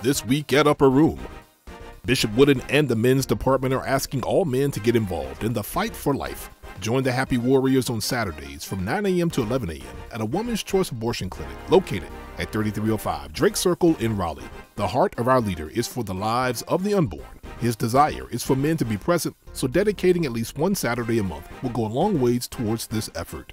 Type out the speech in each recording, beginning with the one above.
This week at Upper Room, Bishop Wooden and the men's department are asking all men to get involved in the fight for life. Join the Happy Warriors on Saturdays from 9 a.m. to 11 a.m. at a woman's choice abortion clinic located at 3305 Drake Circle in Raleigh. The heart of our leader is for the lives of the unborn. His desire is for men to be present, so dedicating at least one Saturday a month will go a long ways towards this effort.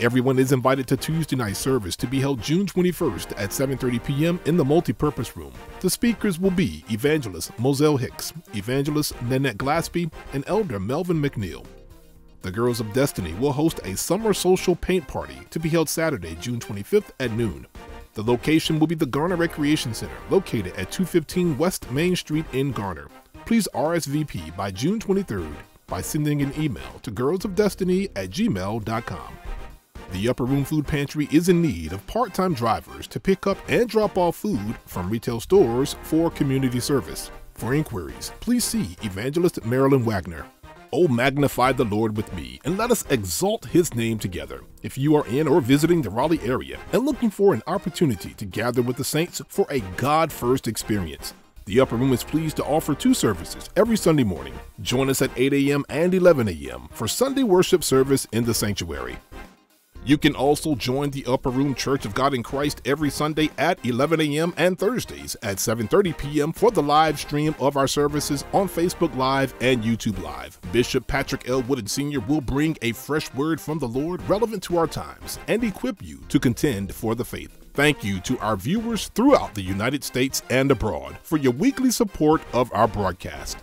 Everyone is invited to Tuesday night service to be held June 21st at 7:30 p.m. in the multipurpose room. The speakers will be Evangelist Moselle Hicks, Evangelist Nanette Glaspie, and Elder Melvin McNeil. The Girls of Destiny will host a summer social paint party to be held Saturday, June 25th at noon. The location will be the Garner Recreation Center, located at 215 West Main Street in Garner. Please RSVP by June 23rd by sending an email to girlsofdestiny at gmail.com. The Upper Room Food Pantry is in need of part time drivers to pick up and drop off food from retail stores for community service. For inquiries, please see Evangelist Marilyn Wagner. Oh, magnify the Lord with me, and let us exalt his name together. If you are in or visiting the Raleigh area and looking for an opportunity to gather with the saints for a God first experience, the Upper Room is pleased to offer two services every Sunday morning. Join us at 8 a.m. and 11 a.m. for Sunday worship service in the sanctuary. You can also join the Upper Room Church of God in Christ every Sunday at 11 a.m. and Thursdays at 7:30 p.m. for the live stream of our services on Facebook Live and YouTube Live. Bishop Patrick L. Wooden Sr. will bring a fresh word from the Lord relevant to our times and equip you to contend for the faith. Thank you to our viewers throughout the United States and abroad for your weekly support of our broadcast.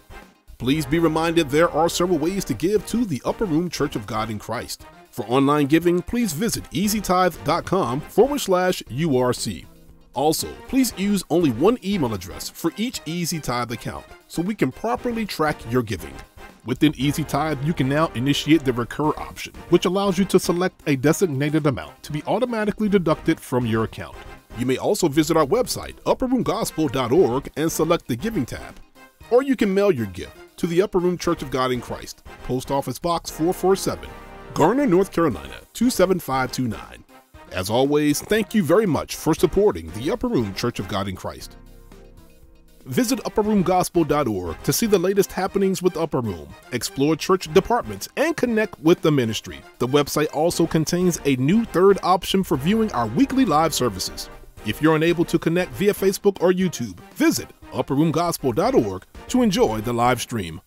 Please be reminded there are several ways to give to the Upper Room Church of God in Christ. For online giving, please visit easytithe.com forward slash URC. Also, please use only one email address for each Easy Tithe account so we can properly track your giving. Within Easy Tithe, you can now initiate the recur option, which allows you to select a designated amount to be automatically deducted from your account. You may also visit our website, upperroomgospel.org, and select the Giving tab. Or you can mail your gift to the Upper Room Church of God in Christ, Post Office Box 447, Garner, North Carolina 27529. As always, thank you very much for supporting the Upper Room Church of God in Christ. Visit upperroomgospel.org to see the latest happenings with Upper Room, explore church departments, and connect with the ministry. The website also contains a new third option for viewing our weekly live services. If you're unable to connect via Facebook or YouTube, visit upperroomgospel.org to enjoy the live stream.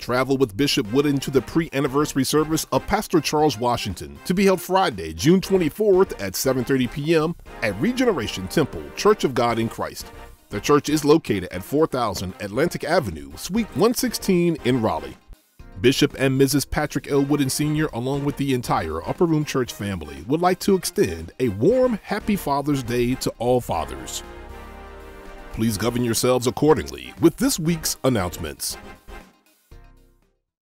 Travel with Bishop Wooden to the pre anniversary service of Pastor Charles Washington to be held Friday, June 24th at 7:30 p.m. at Regeneration Temple, Church of God in Christ. The church is located at 4000 Atlantic Avenue, Suite 116 in Raleigh. Bishop and Mrs. Patrick L. Wooden Sr., along with the entire Upper Room Church family, would like to extend a warm, happy Father's Day to all fathers. Please govern yourselves accordingly with this week's announcements.